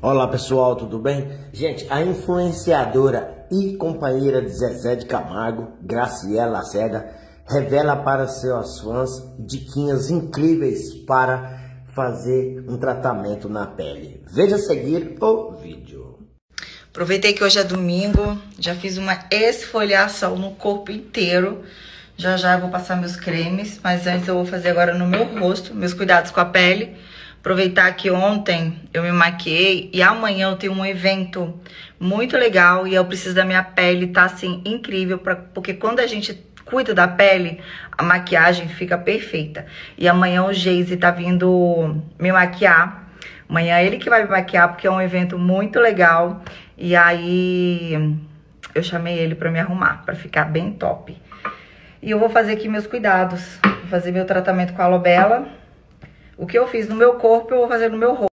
Olá pessoal, tudo bem? Gente, a influenciadora e companheira de Zezé de Camargo, Graciela Lacerda, revela para seus fãs diquinhas incríveis para fazer um tratamento na pele. Veja a seguir o vídeo. Aproveitei que hoje é domingo, já fiz uma esfoliação no corpo inteiro. Já já eu vou passar meus cremes, mas antes eu vou fazer agora no meu rosto, meus cuidados com a pele. Aproveitar que ontem eu me maquiei e amanhã eu tenho um evento muito legal e eu preciso da minha pele tá assim incrível, pra, porque quando a gente cuida da pele, a maquiagem fica perfeita. E amanhã o Geise tá vindo me maquiar. Amanhã ele que vai me maquiar porque é um evento muito legal. E aí eu chamei ele para me arrumar, para ficar bem top. E eu vou fazer aqui meus cuidados. Vou fazer meu tratamento com a aloe O que eu fiz no meu corpo, eu vou fazer no meu rosto.